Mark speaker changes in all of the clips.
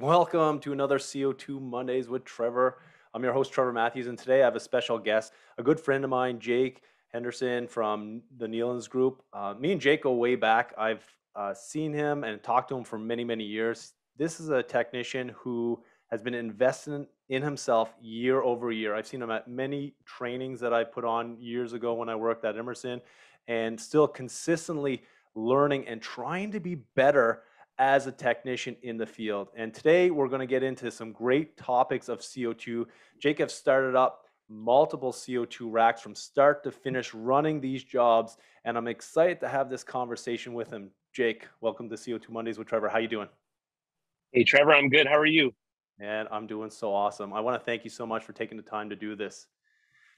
Speaker 1: Welcome to another CO2 Mondays with Trevor. I'm your host, Trevor Matthews, and today I have a special guest, a good friend of mine, Jake Henderson from the Neelands Group. Uh, me and Jake go way back. I've uh, seen him and talked to him for many, many years. This is a technician who has been investing in himself year over year. I've seen him at many trainings that I put on years ago when I worked at Emerson, and still consistently learning and trying to be better as a technician in the field. And today we're going to get into some great topics of CO2. Jacob started up multiple CO2 racks from start to finish running these jobs. And I'm excited to have this conversation with him. Jake, welcome to CO2 Mondays with Trevor. How you doing?
Speaker 2: Hey, Trevor, I'm good. How are you?
Speaker 1: And I'm doing so awesome. I want to thank you so much for taking the time to do this.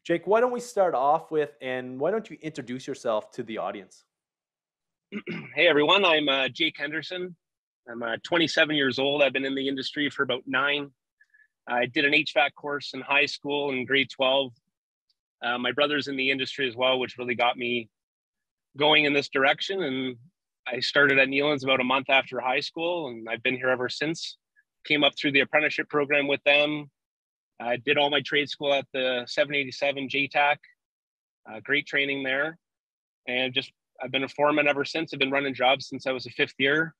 Speaker 1: Jake, why don't we start off with, and why don't you introduce yourself to the audience?
Speaker 2: hey, everyone. I'm uh, Jake Henderson. I'm uh, 27 years old. I've been in the industry for about nine. I did an HVAC course in high school in grade 12. Uh, my brother's in the industry as well, which really got me going in this direction. And I started at Neelands about a month after high school, and I've been here ever since. Came up through the apprenticeship program with them. I did all my trade school at the 787 JTAC. Uh, great training there, and just I've been a foreman ever since. I've been running jobs since I was a fifth year.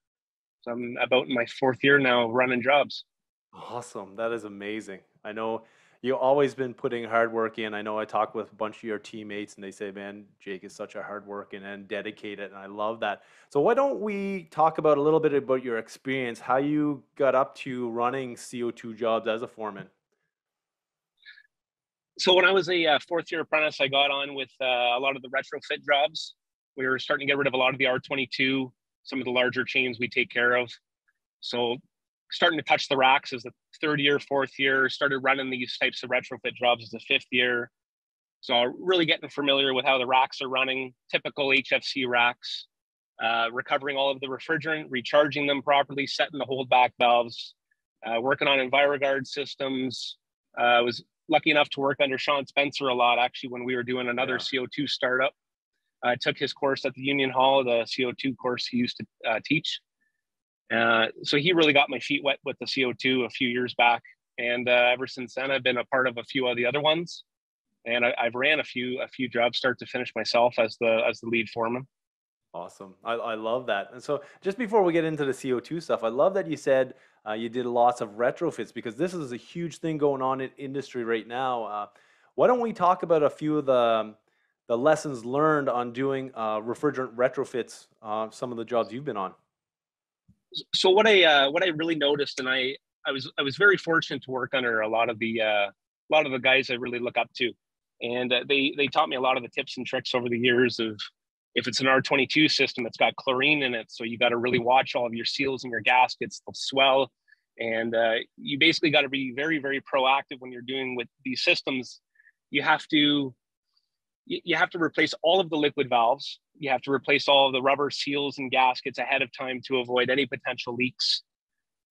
Speaker 2: So I'm about in my fourth year now running jobs.
Speaker 1: Awesome. That is amazing. I know you've always been putting hard work in. I know I talk with a bunch of your teammates and they say, man, Jake is such a hard working and dedicated. And I love that. So why don't we talk about a little bit about your experience, how you got up to running CO2 jobs as a foreman?
Speaker 2: So when I was a uh, fourth year apprentice, I got on with uh, a lot of the retrofit jobs. We were starting to get rid of a lot of the R22 some of the larger chains we take care of. So starting to touch the rocks as the third year, fourth year, started running these types of retrofit jobs as a fifth year. So really getting familiar with how the rocks are running, typical HFC rocks, uh, recovering all of the refrigerant, recharging them properly, setting the holdback valves, uh, working on EnviroGuard systems. Uh, I was lucky enough to work under Sean Spencer a lot actually when we were doing another yeah. CO2 startup. I took his course at the Union Hall, the CO2 course he used to uh, teach. Uh, so he really got my feet wet with the CO2 a few years back. And uh, ever since then, I've been a part of a few of the other ones. And I, have ran a few a few jobs start to finish myself as the as the lead foreman.
Speaker 1: Awesome. I, I love that. And so just before we get into the CO2 stuff, I love that you said uh, you did lots of retrofits because this is a huge thing going on in industry right now. Uh, why don't we talk about a few of the the lessons learned on doing uh, refrigerant retrofits, uh, some of the jobs you've been on?
Speaker 2: So what I uh, what I really noticed, and I I was I was very fortunate to work under a lot of the uh, a lot of the guys I really look up to, and uh, they they taught me a lot of the tips and tricks over the years of if it's an R22 system, it's got chlorine in it, so you got to really watch all of your seals and your gaskets; they'll swell, and uh, you basically got to be very very proactive when you're doing with these systems. You have to you have to replace all of the liquid valves. You have to replace all of the rubber seals and gaskets ahead of time to avoid any potential leaks.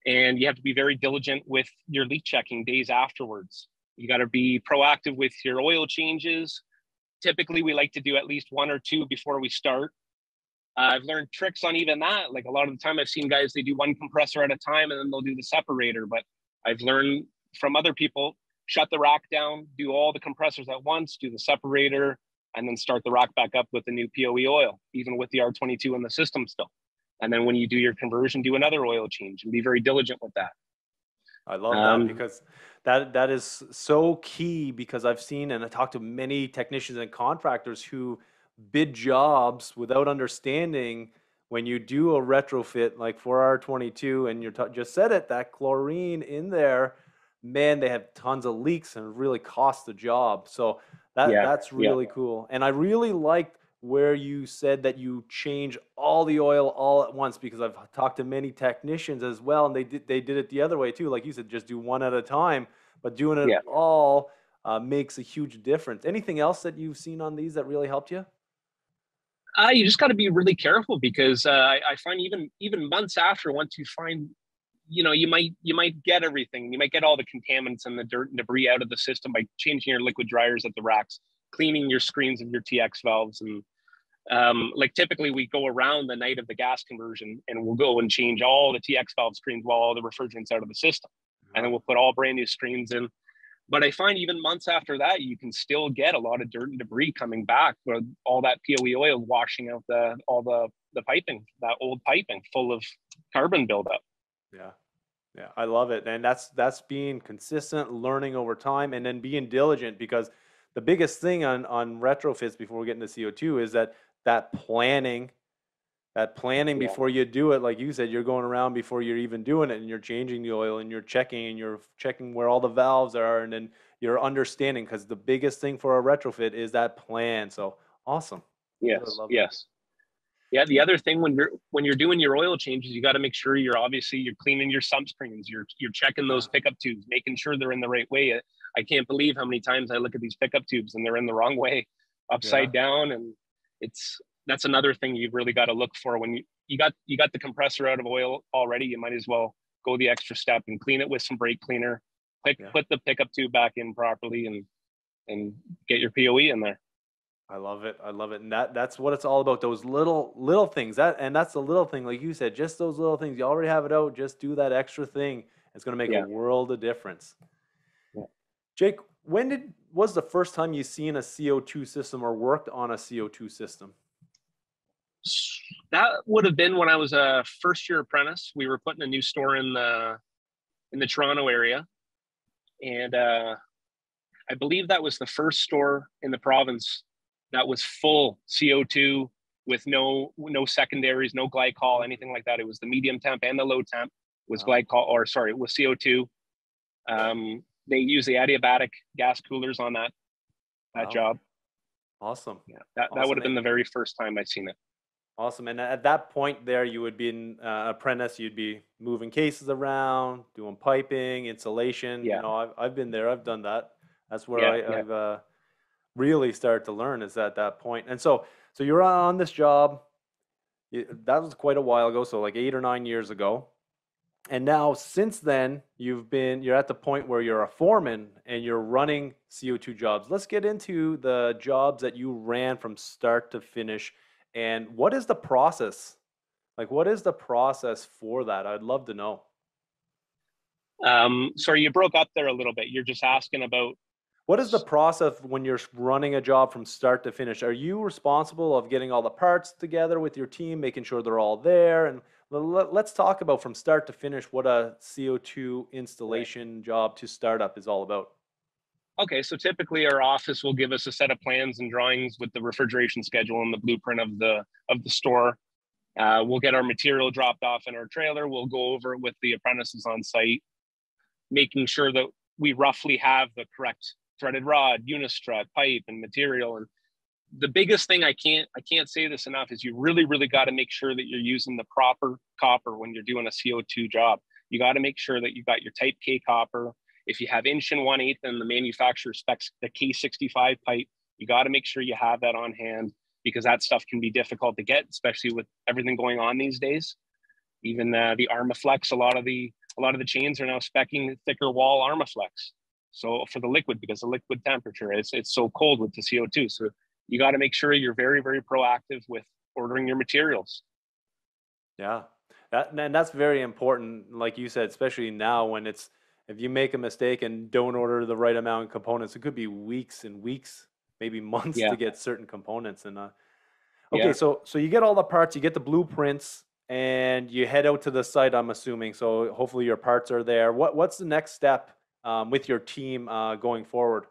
Speaker 2: And you have to be very diligent with your leak checking days afterwards. You got to be proactive with your oil changes. Typically, we like to do at least one or two before we start. Uh, I've learned tricks on even that. Like a lot of the time, I've seen guys, they do one compressor at a time and then they'll do the separator. But I've learned from other people shut the rack down, do all the compressors at once, do the separator, and then start the rock back up with the new POE oil, even with the R22 in the system still. And then when you do your conversion, do another oil change and be very diligent with that.
Speaker 1: I love um, that because that that is so key because I've seen and I talked to many technicians and contractors who bid jobs without understanding when you do a retrofit like for R22 and you just said it that chlorine in there man they have tons of leaks and really cost the job so that yeah. that's really yeah. cool. And I really liked where you said that you change all the oil all at once because I've talked to many technicians as well, and they did they did it the other way too. Like you said, just do one at a time, but doing it yeah. all uh, makes a huge difference. Anything else that you've seen on these that really helped you?
Speaker 2: Uh, you just got to be really careful because uh, I, I, find even even months after, once you find, you know, you might you might get everything. You might get all the contaminants and the dirt and debris out of the system by changing your liquid dryers at the racks, cleaning your screens of your TX valves, and um, like typically we go around the night of the gas conversion and we'll go and change all the TX valve screens while all the refrigerants out of the system. And then we'll put all brand new screens in. But I find even months after that, you can still get a lot of dirt and debris coming back with all that POE oil washing out the all the the piping, that old piping full of carbon buildup.
Speaker 1: Yeah. Yeah, I love it. And that's that's being consistent, learning over time, and then being diligent because the biggest thing on on retrofits before we get into CO2 is that that planning that planning
Speaker 2: Yeah.
Speaker 1: before you do it like you said you're going around before you're even doing it and you're changing the oil and you're checking and you're checking where all the valves are and then you're understanding because the biggest thing for a retrofit is that plan so awesome
Speaker 2: Yes.
Speaker 1: yes that.
Speaker 2: Yeah. The other thing when you're when you're doing your oil changes, you got to make sure you're obviously you're cleaning your sump screens. You're you're checking those pickup tubes, making sure they're in the right way. I can't believe how many times I look at these pickup tubes and they're in the wrong way, upside down, and it's that's another thing you've really got to look for when you you got you got the compressor out of oil already. You might as well go the extra step and clean it with some brake cleaner. Pick,
Speaker 1: Yeah.
Speaker 2: Put the pickup tube back in properly and and get your POE in there.
Speaker 1: I love it. I love it. And that that's what it's all about. Those little little things. That and that's the little thing, like you said, just those little things. You already have it out. Just do that extra thing. It's gonna make
Speaker 2: Yeah.
Speaker 1: a world of difference.
Speaker 2: Yeah.
Speaker 1: Jake, when did was the first time you seen a CO2 system or worked on a CO2 system?
Speaker 2: that would have been when I was a first year apprentice. We were putting a new store in the in the Toronto area, and uh, I believe that was the first store in the province that was full CO two with no no secondaries, no glycol, anything like that. It was the medium temp and the low temp was
Speaker 1: Wow.
Speaker 2: glycol, or sorry, it was CO two. Um, they use the adiabatic gas coolers on that that
Speaker 1: Wow.
Speaker 2: job.
Speaker 1: Awesome.
Speaker 2: Yeah, that, that would have been the very first time I'd seen it.
Speaker 1: Awesome. And at that point there, you would be an uh, apprentice. You'd be moving cases around, doing piping, insulation.
Speaker 2: Yeah.
Speaker 1: You know, I've, I've been there. I've done that. That's where
Speaker 2: Yeah,
Speaker 1: I,
Speaker 2: yeah.
Speaker 1: I've uh, really start to learn is at that point. And so, so you're on this job. That was quite a while ago. So like eight or nine years ago. And now since then, you've been, you're at the point where you're a foreman and you're running CO2 jobs. Let's get into the jobs that you ran from start to finish and what is the process? Like, what is the process for that? I'd love to know.
Speaker 2: Um, sorry, you broke up there a little bit. You're just asking about.
Speaker 1: What is the process when you're running a job from start to finish? Are you responsible of getting all the parts together with your team, making sure they're all there? And let's talk about from start to finish what a CO2 installation job to startup is all about.
Speaker 2: Okay, so typically our office will give us a set of plans and drawings with the refrigeration schedule and the blueprint of the of the store. Uh, we'll get our material dropped off in our trailer. We'll go over it with the apprentices on site, making sure that we roughly have the correct threaded rod, unistrut, pipe, and material. And the biggest thing I can't I can't say this enough is you really really got to make sure that you're using the proper copper when you're doing a CO2 job. You got to make sure that you got your type K copper. If you have inch and one eighth and the manufacturer specs the K65 pipe, you got to make sure you have that on hand because that stuff can be difficult to get, especially with everything going on these days. Even uh, the Armaflex, a lot of the a lot of the chains are now specking thicker wall Armaflex. So for the liquid, because the liquid temperature, it's it's so cold with the CO2. So you got to make sure you're very very proactive with ordering your materials.
Speaker 1: Yeah, that, and that's very important. Like you said, especially now when it's if you make a mistake and don't order the right amount of components, it could be weeks and weeks, maybe months
Speaker 2: Yeah.
Speaker 1: to get certain components. And uh, okay,
Speaker 2: Yeah.
Speaker 1: so so you get all the parts, you get the blueprints, and you head out to the site. I'm assuming. So hopefully your parts are there. What what's the next step um, with your team uh, going forward?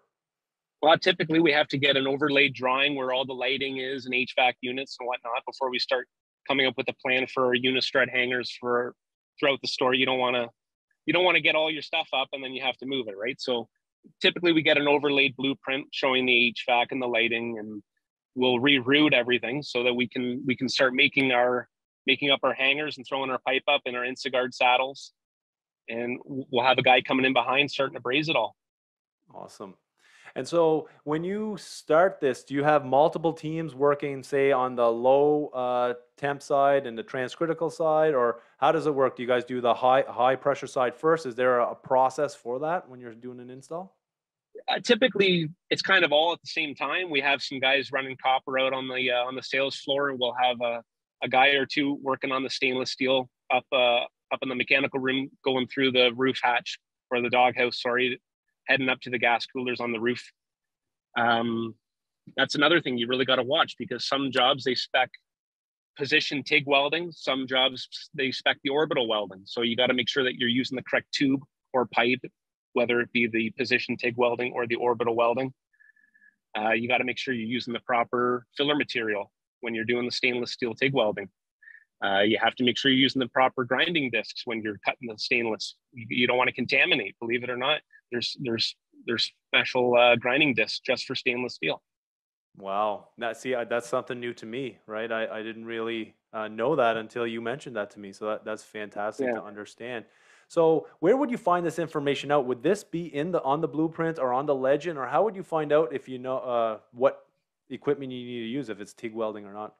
Speaker 2: Well, typically we have to get an overlaid drawing where all the lighting is and HVAC units and whatnot before we start coming up with a plan for unistrut hangers for throughout the store. You don't want to you don't want to get all your stuff up and then you have to move it, right? So typically we get an overlaid blueprint showing the HVAC and the lighting and we'll reroute everything so that we can we can start making our making up our hangers and throwing our pipe up in our Instaguard saddles. And we'll have a guy coming in behind starting to braze it all.
Speaker 1: Awesome. And so when you start this, do you have multiple teams working, say, on the low uh, temp side and the transcritical side, or how does it work? Do you guys do the high high pressure side first? Is there a process for that when you're doing an install?
Speaker 2: Uh, typically, it's kind of all at the same time. We have some guys running copper out on the uh, on the sales floor, and we'll have a, a guy or two working on the stainless steel up uh, up in the mechanical room, going through the roof hatch or the doghouse. Sorry, heading up to the gas coolers on the roof. Um, that's another thing you really got to watch because some jobs they spec position TIG welding, some jobs they spec the orbital welding. So you got to make sure that you're using the correct tube or pipe, whether it be the position TIG welding or the orbital welding. Uh, you got to make sure you're using the proper filler material when you're doing the stainless steel TIG welding. Uh, you have to make sure you're using the proper grinding discs when you're cutting the stainless. You, you don't want to contaminate. Believe it or not, there's there's there's special uh, grinding discs just for stainless steel.
Speaker 1: Wow. That see, I, that's something new to me, right? I, I didn't really uh, know that until you mentioned that to me. So that, that's fantastic
Speaker 2: Yeah.
Speaker 1: to understand. So where would you find this information out? Would this be in the on the blueprint or on the legend, or how would you find out if you know uh, what equipment you need to use if it's TIG welding or not?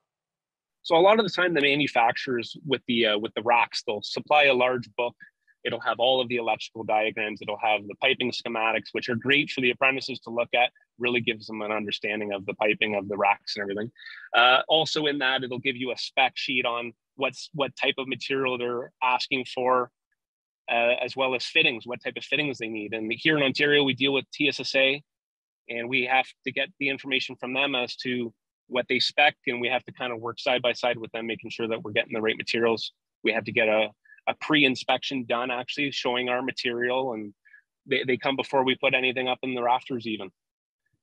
Speaker 2: So a lot of the time, the manufacturers with the uh, with the racks, they'll supply a large book. It'll have all of the electrical diagrams. It'll have the piping schematics, which are great for the apprentices to look at. Really gives them an understanding of the piping of the racks and everything. Uh, also, in that, it'll give you a spec sheet on what's what type of material they're asking for, uh, as well as fittings, what type of fittings they need. And here in Ontario, we deal with TSSA, and we have to get the information from them as to what they spec and we have to kind of work side by side with them making sure that we're getting the right materials we have to get a, a pre-inspection done actually showing our material and they, they come before we put anything up in the rafters even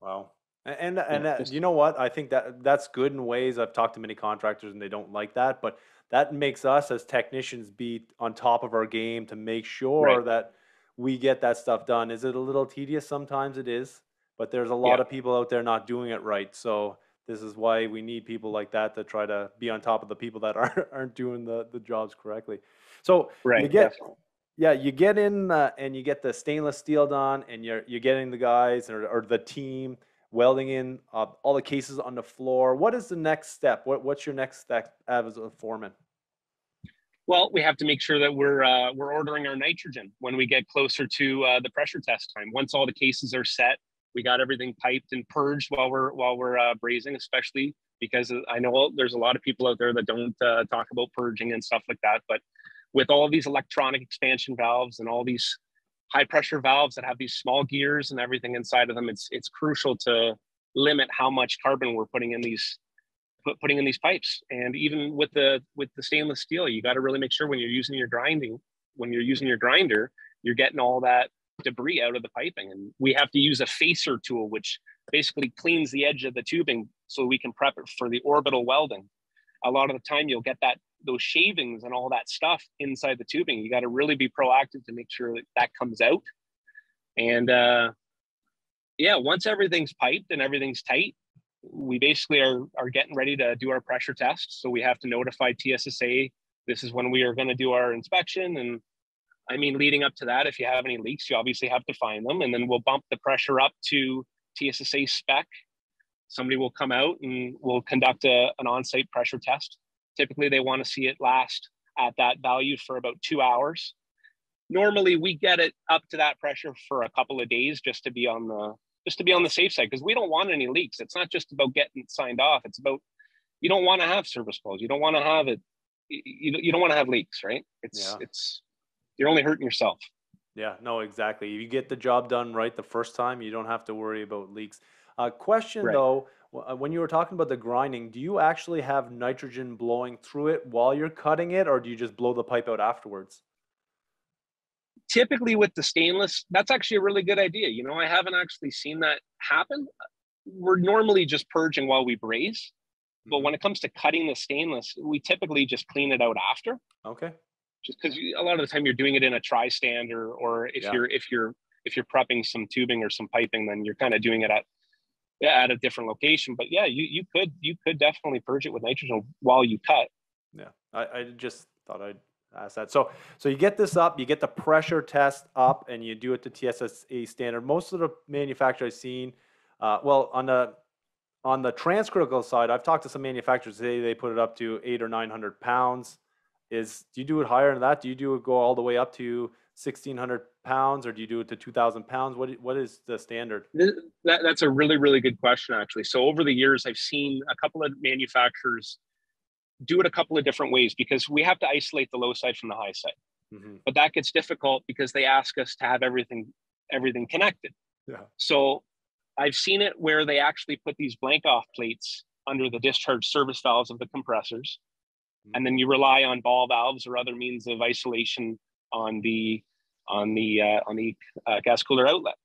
Speaker 1: Wow. And and uh,
Speaker 2: just-
Speaker 1: you know what? I think that that's good in ways. I've talked to many contractors and they don't like that, but that makes us as technicians be on top of our game to make sure
Speaker 2: Right.
Speaker 1: that we get that stuff done. Is it a little tedious? Sometimes it is, but there's a lot
Speaker 2: Yeah.
Speaker 1: of people out there not doing it right. So this is why we need people like that to try to be on top of the people that aren't aren't doing the the jobs correctly. So you get
Speaker 2: definitely.
Speaker 1: yeah, you get in uh, and you get the stainless steel done, and you're you're getting the guys or, or the team welding in uh, all the cases on the floor. What is the next step? What what's your next step as a foreman?
Speaker 2: well we have to make sure that we're uh, we're ordering our nitrogen when we get closer to uh, the pressure test time once all the cases are set we got everything piped and purged while we're while we're uh, brazing especially because i know there's a lot of people out there that don't uh, talk about purging and stuff like that but with all these electronic expansion valves and all these high pressure valves that have these small gears and everything inside of them it's it's crucial to limit how much carbon we're putting in these put, putting in these pipes. And even with the with the stainless steel you got to really make sure when you're using your grinding when you're using your grinder you're getting all that debris out of the piping and we have to use a facer tool which basically cleans the edge of the tubing so we can prep it for the orbital welding. A lot of the time you'll get that those shavings and all that stuff inside the tubing. You got to really be proactive to make sure that that comes out. And uh yeah once everything's piped and everything's tight we basically are are getting ready to do our pressure test so we have to notify tssa this is when we are going to do our inspection and i mean leading up to that if you have any leaks you obviously have to find them and then we'll bump the pressure up to tssa spec. Somebody will come out and will conduct a, an on-site pressure test. Typically they want to see it last at that value for about two hours. Normally we get it up to that pressure for a couple of days just to be on the just to be on the safe side because we don't want any leaks. It's not just about getting it signed off. It's about you don't want to have service calls. You don't want to have it you, you don't want to have leaks right? It's
Speaker 1: Yeah.
Speaker 2: it's you're only hurting yourself
Speaker 1: Yeah, no, exactly. You get the job done right the first time, you don't have to worry about leaks. Uh, question
Speaker 2: Right.
Speaker 1: though, uh, when you were talking about the grinding, do you actually have nitrogen blowing through it while you're cutting it, or do you just blow the pipe out afterwards?
Speaker 2: typically with the stainless that's actually a really good idea you know i haven't actually seen that happen we're normally just purging while we braze but
Speaker 1: Mhm.
Speaker 2: when it comes to cutting the stainless we typically just clean it out after
Speaker 1: Okay.
Speaker 2: Just because a lot of the time you're doing it in a tri stand or or if
Speaker 1: Yeah.
Speaker 2: you're if you're if you're prepping some tubing or some piping then you're kind of doing it at yeah, at a different location but yeah you you could you could definitely purge it with nitrogen while you cut
Speaker 1: Yeah, I, I just thought I'd ask that. So, so you get this up, you get the pressure test up, and you do it to TSSA standard. Most of the manufacturers I've seen, uh, well, on the on the transcritical side, I've talked to some manufacturers. They they put it up to eight or nine hundred pounds. Is do you do it higher than that? Do you do it go all the way up to 1600 pounds or do you do it to 2000 pounds? What, what is the standard?
Speaker 2: That, that's a really, really good question, actually. So over the years, I've seen a couple of manufacturers do it a couple of different ways because we have to isolate the low side from the high side. Mm-hmm. But that gets difficult because they ask us to have everything everything connected.
Speaker 1: Yeah.
Speaker 2: So I've seen it where they actually put these blank off plates under the discharge service valves of the compressors. And then you rely on ball valves or other means of isolation on the on the uh, on the uh, gas cooler outlet.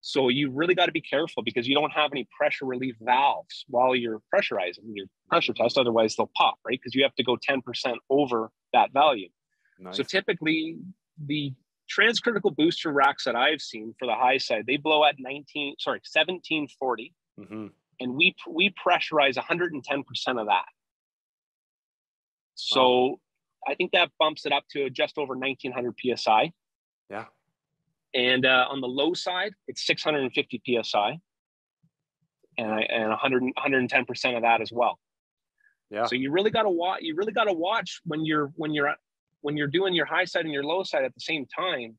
Speaker 2: So you really got to be careful because you don't have any pressure relief valves while you're pressurizing your pressure test. Otherwise, they'll pop, right? Because you have to go 10% over that value. Nice. So typically, the transcritical booster racks that I've seen for the high side, they blow at 19, sorry, 1740. Mm-hmm. And we we pressurize 110% of that. So wow. I think that bumps it up to just over 1900 psi.
Speaker 1: Yeah.
Speaker 2: And uh, on the low side, it's 650 psi, and I, and 100 110 percent of that as well.
Speaker 1: Yeah.
Speaker 2: So you really got to watch. You really got to watch when you're when you're when you're doing your high side and your low side at the same time.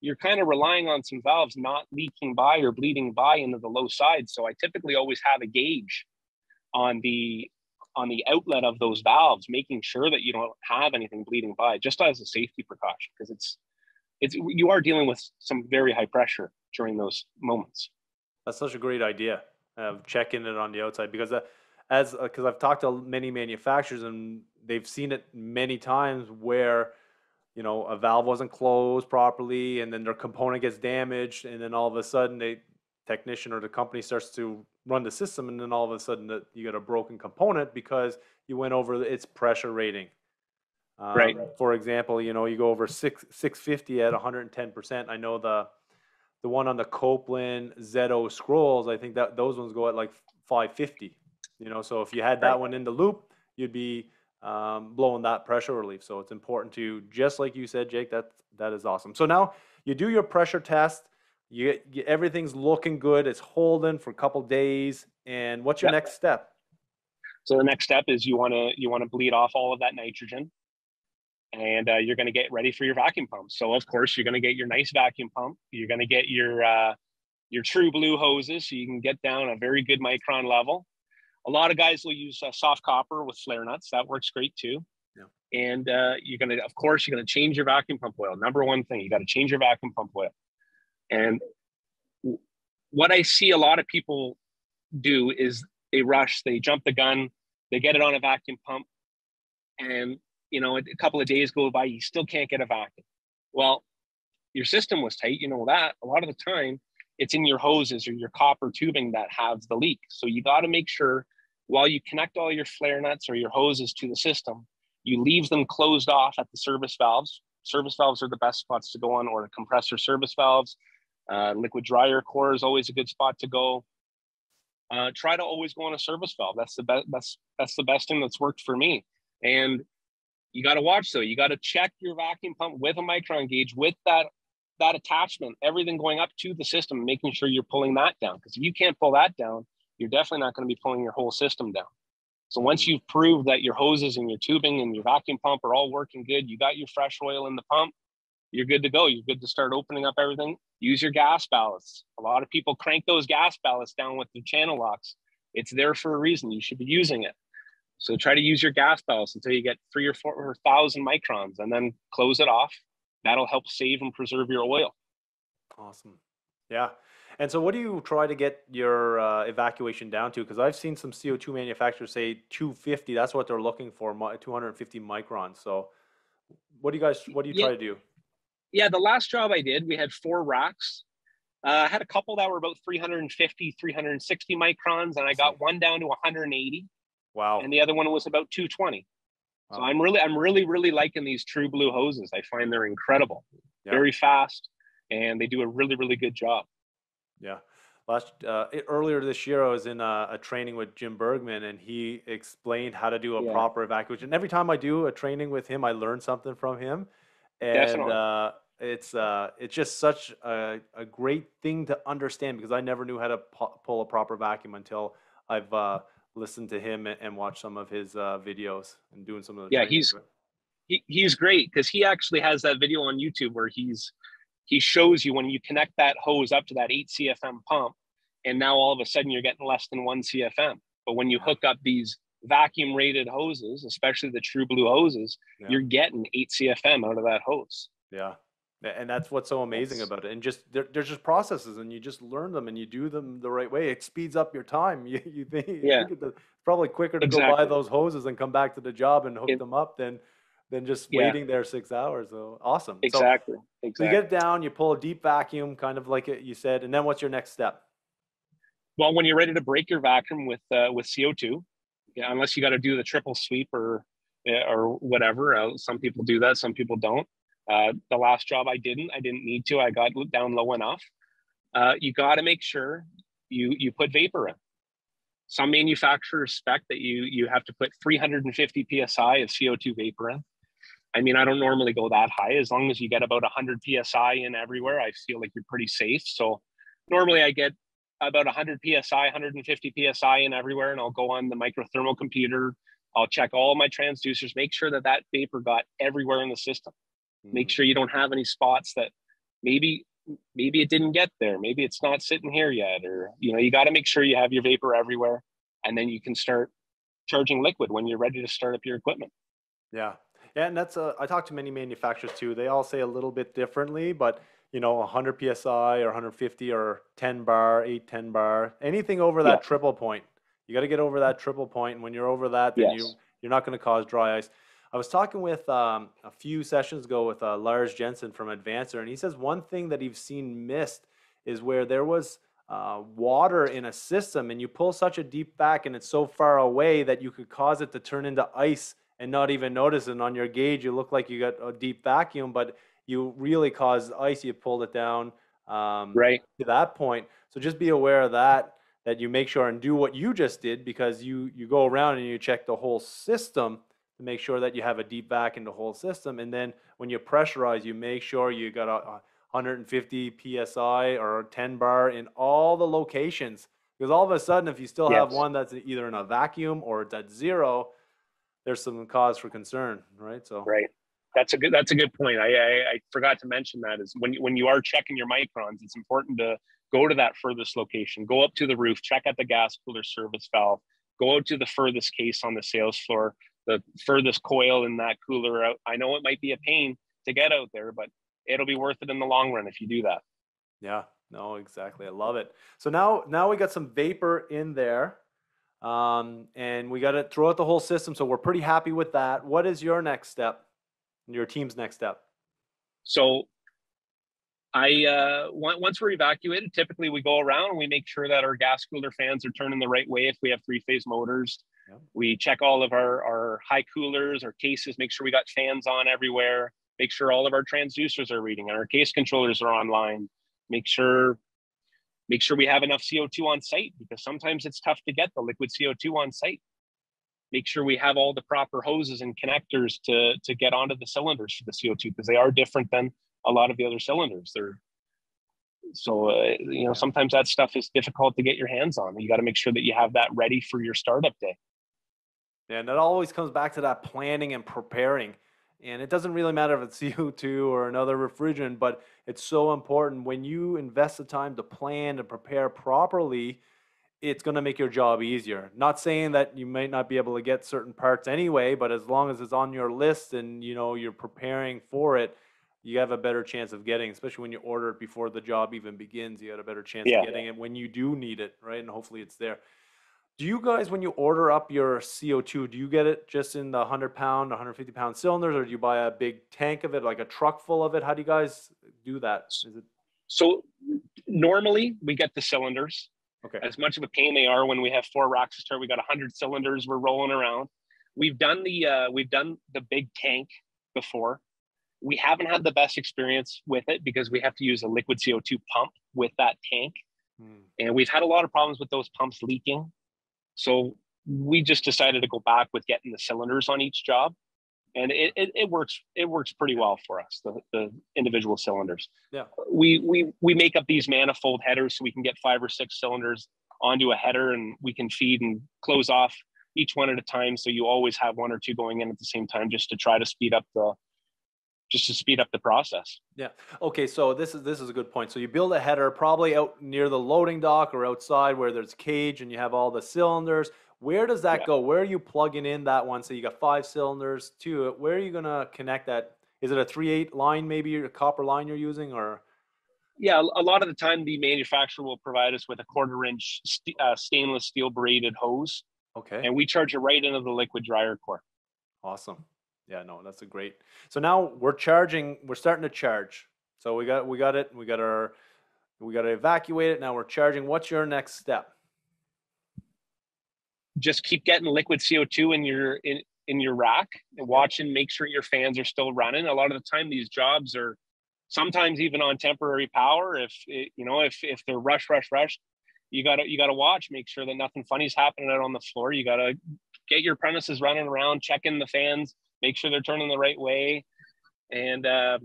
Speaker 2: You're kind of relying on some valves not leaking by or bleeding by into the low side. So I typically always have a gauge on the on the outlet of those valves, making sure that you don't have anything bleeding by, just as a safety precaution, because it's it's you are dealing with some very high pressure during those moments.
Speaker 1: That's such a great idea of checking it on the outside because uh, as because uh, I've talked to many manufacturers and they've seen it many times where you know a valve wasn't closed properly and then their component gets damaged and then all of a sudden they technician or the company starts to run the system and then all of a sudden that you get a broken component because you went over its pressure rating
Speaker 2: um, right.
Speaker 1: For example, you know, you go over six six fifty at one hundred and ten percent. I know the the one on the Copeland Zeto scrolls. I think that those ones go at like five fifty. You know, so if you had that right. one in the loop, you'd be um, blowing that pressure relief. So it's important to just like you said, Jake. That that is awesome. So now you do your pressure test. You, you everything's looking good. It's holding for a couple days. And what's your yep. next step?
Speaker 2: So the next step is you want to you want to bleed off all of that nitrogen and uh, you're going to get ready for your vacuum pump. So of course you're going to get your nice vacuum pump. You're going to get your uh, your true blue hoses so you can get down a very good micron level. A lot of guys will use uh, soft copper with flare nuts. That works great too. Yeah. And uh, you're going to, of course, you're going to change your vacuum pump oil. Number one thing, you got to change your vacuum pump oil. And what I see a lot of people do is they rush, they jump the gun, they get it on a vacuum pump, and you know, a, a couple of days go by, you still can't get a vacuum. Well, your system was tight, you know that. A lot of the time, it's in your hoses or your copper tubing that has the leak. So you got to make sure while you connect all your flare nuts or your hoses to the system, you leave them closed off at the service valves. Service valves are the best spots to go on, or the compressor service valves. Uh, liquid dryer core is always a good spot to go. Uh, try to always go on a service valve. That's the best. That's that's the best thing that's worked for me. And you got to watch though. You got to check your vacuum pump with a micron gauge with that that attachment, everything going up to the system, making sure you're pulling that down. Because if you can't pull that down, you're definitely not going to be pulling your whole system down. So once mm-hmm. you've proved that your hoses and your tubing and your vacuum pump are all working good, you got your fresh oil in the pump, you're good to go. You're good to start opening up everything. Use your gas ballasts. A lot of people crank those gas ballasts down with the channel locks. It's there for a reason. You should be using it. So try to use your gas ballasts until you get three or four or thousand microns and then close it off. That'll help save and preserve your oil.
Speaker 1: Awesome. Yeah. And so what do you try to get your uh, evacuation down to? Because I've seen some CO2 manufacturers say 250. That's what they're looking for, 250 microns. So what do you guys, what do you yeah. try to do?
Speaker 2: Yeah, the last job I did, we had four racks. Uh, I had a couple that were about 350, 360 microns, and I got one down to 180.
Speaker 1: Wow.
Speaker 2: And the other one was about 220. Wow. So I'm really, I'm really, really liking these True Blue hoses. I find they're incredible, yeah. very fast, and they do a really, really good job.
Speaker 1: Yeah. Last uh, earlier this year, I was in a, a, training with Jim Bergman, and he explained how to do a yeah. proper evacuation. And every time I do a training with him, I learn something from him, and uh, it's uh, it's just such a, a great thing to understand because I never knew how to pu- pull a proper vacuum until I've uh, listen to him and watched some of his uh, videos and doing some of the
Speaker 2: yeah he's he, he's great because he actually has that video on YouTube where he's he shows you when you connect that hose up to that eight CFM pump, and now all of a sudden you're getting less than one CFM. But when you hook up these vacuum rated hoses, especially the True Blue hoses, yeah. you're getting eight CFM out of that hose.
Speaker 1: Yeah. And that's what's so amazing that's... about it. And just there's just processes, and you just learn them, and you do them the right way. It speeds up your time. You, you think,
Speaker 2: yeah.
Speaker 1: You think it's probably quicker to exactly. go buy those hoses and come back to the job and hook it, them up than than just yeah. waiting there six hours. So awesome.
Speaker 2: Exactly. So,
Speaker 1: exactly. So you get it down, you pull a deep vacuum, kind of like it, you said, and then what's your next step?
Speaker 2: Well, when you're ready to break your vacuum with uh, with CO2, yeah, unless you got to do the triple sweep or or whatever. Uh, some people do that, some people don't. Uh, the last job I didn't, I didn't need to. I got down low enough. Uh, you got to make sure you you put vapor in some manufacturers spec that you you have to put 350 psi of CO2 vapor in. I mean, I don't normally go that high. As long as you get about 100 psi in everywhere, I feel like you're pretty safe. So normally I get about 100 psi, 150 psi in everywhere, and I'll go on the Micro Thermo computer. I'll check all my transducers, make sure that that vapor got everywhere in the system. Mm-hmm. Make sure you don't have any spots that maybe maybe it didn't get there. Maybe it's not sitting here yet, or you know, you got to make sure you have your vapor everywhere, and then you can start charging liquid when you're ready to start up your equipment.
Speaker 1: Yeah, yeah, and that's uh, I talked to many manufacturers too. They all say a little bit differently, but you know, 100 psi or 150 or 10 bar, 8, 10 bar, anything over that yeah. triple point. You got to get over that triple point, and when you're over that, then yes. you you're not going to cause dry ice. I was talking with um, a few sessions ago with uh, Lars Jensen from Advansor, and he says one thing that he's seen missed is where there was uh, water in a system, and you pull such a deep vac, and it's so far away that you could cause it to turn into ice and not even notice. And on your gauge, you look like you got a deep vacuum, but you really caused ice. You pulled it down um,
Speaker 2: right
Speaker 1: to that point. So just be aware of that. That you make sure and do what you just did because you you go around and you check the whole system to make sure that you have a deep vac in the whole system. And then when you pressurize, you make sure you got a, 150 psi or 10 bar in all the locations. Because all of a sudden, if you still yes. have one that's either in a vacuum or it's at zero, there's some cause for concern, right? So
Speaker 2: right, that's a good that's a good point. I, I, I forgot to mention that is when when you are checking your microns, it's important to go to that furthest location, go up to the roof, check out the gas cooler service valve, go out to the furthest case on the sales floor, the furthest coil in that cooler out. I know it might be a pain to get out there, but it'll be worth it in the long run if you do that.
Speaker 1: Yeah, no, exactly. I love it. So now, now we got some vapor in there, um, and we got to throw out the whole system. So we're pretty happy with that. What is your next step? Your team's next step?
Speaker 2: So I uh, once we're evacuated, typically we go around and we make sure that our gas cooler fans are turning the right way. If we have three phase motors, yeah. we check all of our our high coolers, our cases, make sure we got fans on everywhere. Make sure all of our transducers are reading and our case controllers are online. Make sure make sure we have enough CO2 on site because sometimes it's tough to get the liquid CO2 on site. Make sure we have all the proper hoses and connectors to to get onto the cylinders for the CO2 because they are different than a lot of the other cylinders. They're so uh, you know sometimes that stuff is difficult to get your hands on. You got to make sure that you have that ready for your startup day.
Speaker 1: Yeah, and it always comes back to that planning and preparing. And it doesn't really matter if it's CO2 or another refrigerant, but it's so important when you invest the time to plan and prepare properly, it's going to make your job easier. Not saying that you might not be able to get certain parts anyway, but as long as it's on your list and you know you're preparing for it, you have a better chance of getting, especially when you order it before the job even begins. You had a better chance yeah. of getting it when you do need it, right? And hopefully it's there. Do you guys, when you order up your CO2, do you get it just in the 100 pound, 150 pound cylinders, or do you buy a big tank of it, like a truck full of it? How do you guys do that? Is it
Speaker 2: so normally we get the cylinders.
Speaker 1: Okay.
Speaker 2: As much of a pain they are when we have four racks to start, we got 100 cylinders we're rolling around. We've done the uh, we've done the big tank before we haven't had the best experience with it because we have to use a liquid CO2 pump with that tank. Mm. And we've had a lot of problems with those pumps leaking. So we just decided to go back with getting the cylinders on each job. And it, it, it works it works pretty well for us, the, the individual cylinders.
Speaker 1: Yeah.
Speaker 2: We we we make up these manifold headers so we can get five or six cylinders onto a header and we can feed and close off each one at a time. So you always have one or two going in at the same time just to try to speed up the just to speed up the process.
Speaker 1: Yeah. Okay. So this is this is a good point. So you build a header probably out near the loading dock or outside where there's cage and you have all the cylinders. Where does that yeah. go? Where are you plugging in that one? So you got five cylinders to it. Where are you gonna connect that? Is it a three eight line, maybe a copper line you're using, or?
Speaker 2: Yeah, a lot of the time the manufacturer will provide us with a quarter inch st- uh, stainless steel braided hose.
Speaker 1: Okay.
Speaker 2: And we charge it right into the liquid dryer core.
Speaker 1: Awesome. Yeah, no, that's a great. So now we're charging. We're starting to charge. So we got we got it. We got our we got to evacuate it. Now we're charging. What's your next step?
Speaker 2: Just keep getting liquid CO2 in your in in your rack and watch and make sure your fans are still running. A lot of the time, these jobs are sometimes even on temporary power. If it, you know if if they're rush rush rush, you gotta you gotta watch, make sure that nothing funny's happening out on the floor. You gotta get your apprentices running around, checking the fans, make sure they're turning the right way, and uh,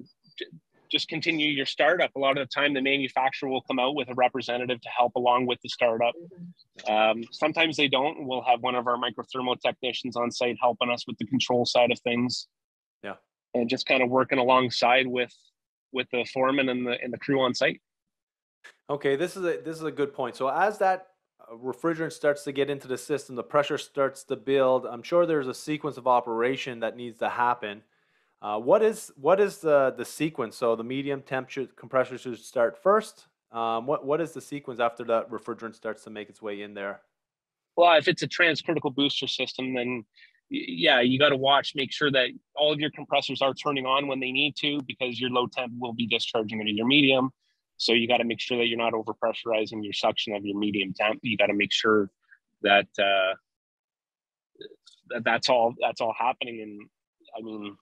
Speaker 2: just continue your startup. A lot of the time, the manufacturer will come out with a representative to help along with the startup. Um, sometimes they don't. We'll have one of our Micro Thermo technicians on site helping us with the control side of things.
Speaker 1: Yeah,
Speaker 2: and just kind of working alongside with with the foreman and the and the crew on site.
Speaker 1: Okay, this is a this is a good point. So as that uh, refrigerant starts to get into the system, the pressure starts to build. I'm sure there's a sequence of operation that needs to happen. Uh, what is what is the the sequence? So the medium temperature compressor should start first. Um, what what is the sequence after that refrigerant starts to make its way in there?
Speaker 2: Well, if it's a transcritical booster system, then yeah, you got to watch, make sure that all of your compressors are turning on when they need to, because your low temp will be discharging into your medium. So you got to make sure that you're not over pressurizing your suction of your medium temp. You got to make sure that, uh, that that's all that's all happening. And I mean,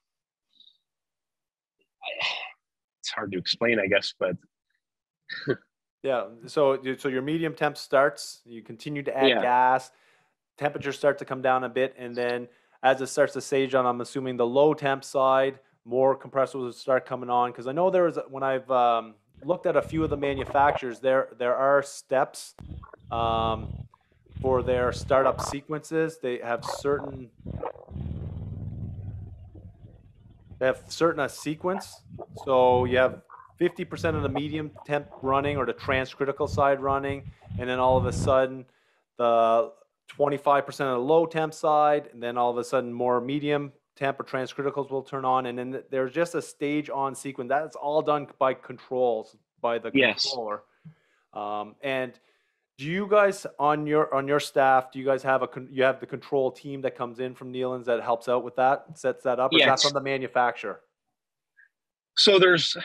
Speaker 2: it's hard to explain, I guess, but.
Speaker 1: yeah. So so your medium temp starts. You continue to add yeah. gas. Temperatures start to come down a bit, and then as it starts to sage on, I'm assuming the low temp side, more compressors will start coming on. Because I know there was when I've um, looked at a few of the manufacturers, there there are steps um, for their startup sequences. They have certain they have certain a sequence. So you have 50% of the medium temp running or the transcritical side running, and then all of a sudden the 25% of the low temp side, and then all of a sudden more medium Tamper transcriticals will turn on, and then there's just a stage on sequence. That's all done by controls by the
Speaker 2: yes.
Speaker 1: controller. Um, and do you guys on your on your staff? Do you guys have a you have the control team that comes in from Neelands that helps out with that, sets that up, or yes. is that from the manufacturer?
Speaker 2: So there's,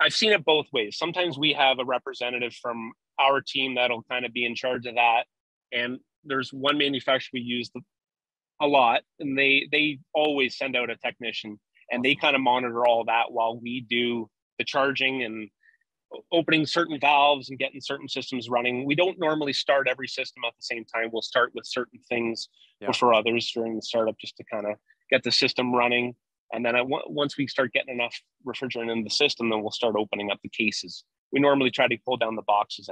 Speaker 2: I've seen it both ways. Sometimes we have a representative from our team that'll kind of be in charge of that, and there's one manufacturer we use a lot, and they they always send out a technician, and they kind of monitor all that while we do the charging and opening certain valves and getting certain systems running. We don't normally start every system at the same time. We'll start with certain things yeah. before others during the startup just to kind of get the system running. And then I, once we start getting enough refrigerant in the system, then we'll start opening up the cases. We normally try to pull down the boxes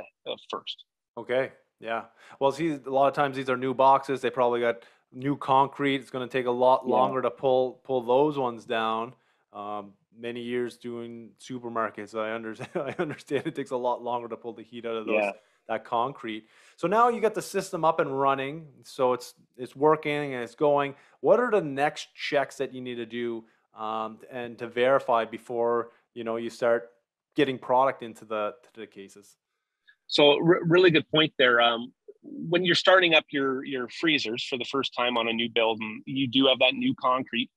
Speaker 2: first.
Speaker 1: Okay. Yeah. Well, see, a lot of times these are new boxes. They probably got new concrete. It's going to take a lot longer yeah. to pull pull those ones down. Um, many years doing supermarkets, I understand. I understand it takes a lot longer to pull the heat out of those yeah. that concrete. So now you got the system up and running. So it's it's working and it's going. What are the next checks that you need to do um, and to verify before you know you start getting product into the to the cases?
Speaker 2: So really good point there. Um, when you're starting up your your freezers for the first time on a new build and you do have that new concrete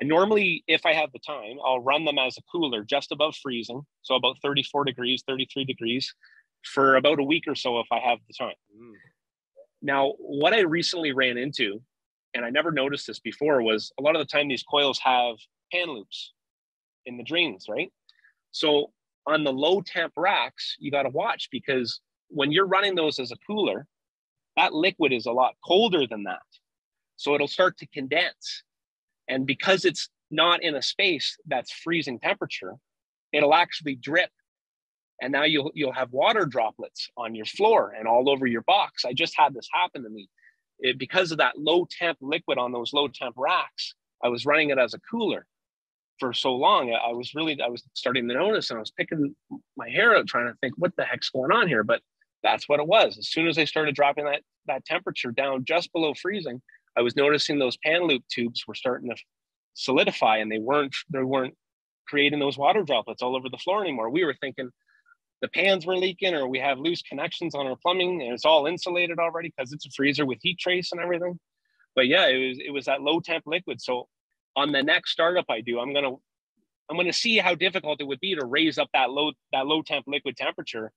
Speaker 2: I normally if i have the time i'll run them as a cooler just above freezing so about 34 degrees 33 degrees for about a week or so if i have the time mm. now what i recently ran into and i never noticed this before was a lot of the time these coils have pan loops in the drains right so on the low temp racks you got to watch because when you're running those as a cooler that liquid is a lot colder than that. So it'll start to condense. And because it's not in a space that's freezing temperature, it'll actually drip. And now you'll you'll have water droplets on your floor and all over your box. I just had this happen to me. it, because of that low temp liquid on those low temp racks, I was running it as a cooler for so long. I was really, I was starting to notice and I was picking my hair out trying to think what the heck's going on here. But that's what it was. As soon as I started dropping that, that temperature down just below freezing, I was noticing those pan loop tubes were starting to solidify and they weren't, they weren't creating those water droplets all over the floor anymore. We were thinking the pans were leaking or we have loose connections on our plumbing and it's all insulated already because it's a freezer with heat trace and everything. But yeah, it was it was that low temp liquid. So on the next startup I do, I'm gonna I'm gonna see how difficult it would be to raise up that low that low temp liquid temperature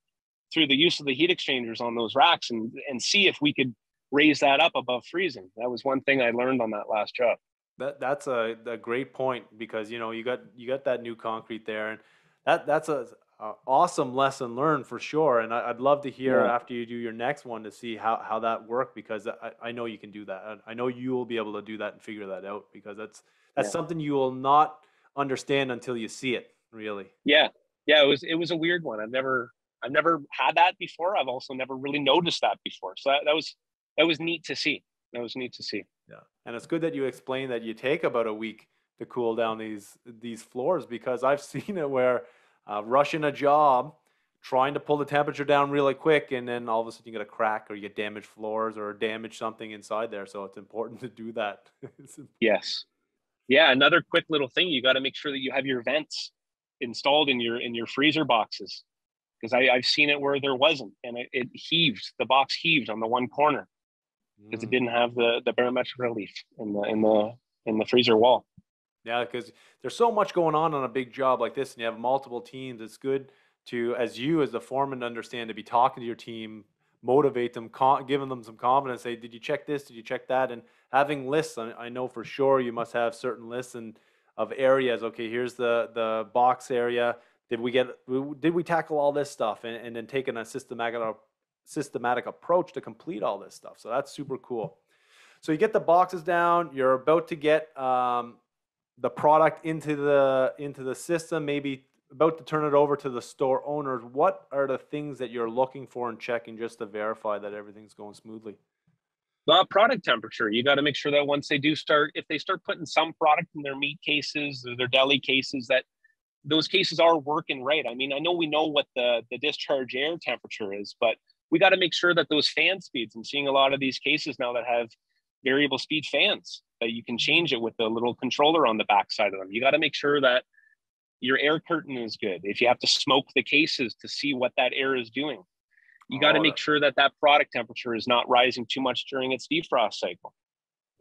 Speaker 2: through the use of the heat exchangers on those racks and and see if we could raise that up above freezing. That was one thing I learned on that last job.
Speaker 1: That that's a, a great point because you know you got you got that new concrete there and that that's a, a awesome lesson learned for sure and I, would love to hear yeah. after you do your next one to see how, how that worked because I, I know you can do that I know you will be able to do that and figure that out because that's that's yeah. something you will not understand until you see it really
Speaker 2: yeah yeah it was it was a weird one I've never I've never had that before I've also never really noticed that before so that, that was that was neat to see that was neat to see
Speaker 1: yeah, and it's good that you explain that you take about a week to cool down these these floors because I've seen it where uh, rushing a job, trying to pull the temperature down really quick, and then all of a sudden you get a crack or you get damaged floors or damage something inside there. So it's important to do that.
Speaker 2: yes. Yeah. Another quick little thing: you got to make sure that you have your vents installed in your in your freezer boxes because I've seen it where there wasn't, and it, it heaved. The box heaved on the one corner because it mm. didn't have the the barometric relief in the in the in the freezer wall.
Speaker 1: Yeah, because there's so much going on on a big job like this, and you have multiple teams. It's good to, as you as the foreman, understand to be talking to your team, motivate them, con- giving them some confidence. Say, did you check this? Did you check that? And having lists. I, I know for sure you must have certain lists and of areas. Okay, here's the the box area. Did we get? Did we tackle all this stuff? And, and then taking a systematic systematic approach to complete all this stuff. So that's super cool. So you get the boxes down. You're about to get um, the product into the into the system. Maybe about to turn it over to the store owners. What are the things that you're looking for and checking just to verify that everything's going smoothly?
Speaker 2: The product temperature. You got to make sure that once they do start, if they start putting some product in their meat cases or their deli cases, that those cases are working right. I mean, I know we know what the the discharge air temperature is, but we got to make sure that those fan speeds, I'm seeing a lot of these cases now that have variable speed fans that you can change it with a little controller on the back side of them. You got to make sure that your air curtain is good. If you have to smoke the cases to see what that air is doing, you got to make sure that that product temperature is not rising too much during its defrost cycle,